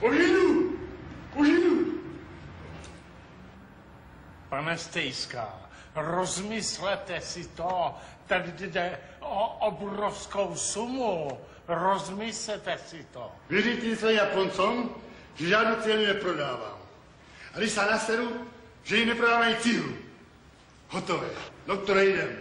Už jdu. Pane Stejská, rozmyslete si to. Tady jde o obrovskou sumu. Rozmyslete si to. Věříte se Japoncom, že žádnou cenu neprodávám. A když se naseru, že jim neprodávají cihlu. Hotové. No, Doktore, jdem.